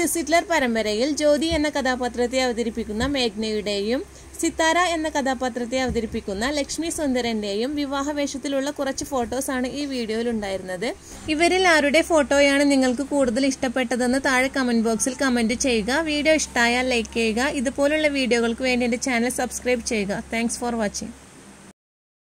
Hitler പരമ്പരയിൽ ജ്യോതി എന്ന കഥാപാത്രത്തെ അവതരിപ്പിക്കുന്ന മേഘ്നയുടെയും സിത്താര എന്ന കഥാപാത്രത്തെ അവതരിപ്പിക്കുന്ന ലക്ഷ്മി സുന്ദരന്റെയും വിവാഹ വേഷത്തിലുള്ള കുറച്ച് ഫോട്ടോസാണ് ഈ വീഡിയോയിൽ ഉണ്ടായിരുന്നത്. ഇവരിൽ ആരുടെ ഫോട്ടോയാണ് നിങ്ങൾക്ക് കൂടുതൽ ഇഷ്ടപ്പെട്ടതെന്ന് താഴെ കമന്റ് ബോക്സിൽ കമന്റ് ചെയ്യുക. വീഡിയോ ഇഷ്ടമായാൽ ലൈക്ക് ചെയ്യുക. ഇതുപോലുള്ള വീഡിയോകൾക്ക് വേണ്ടി എന്റെ ചാനൽ സബ്സ്ക്രൈബ് ചെയ്യുക. Thanks for watching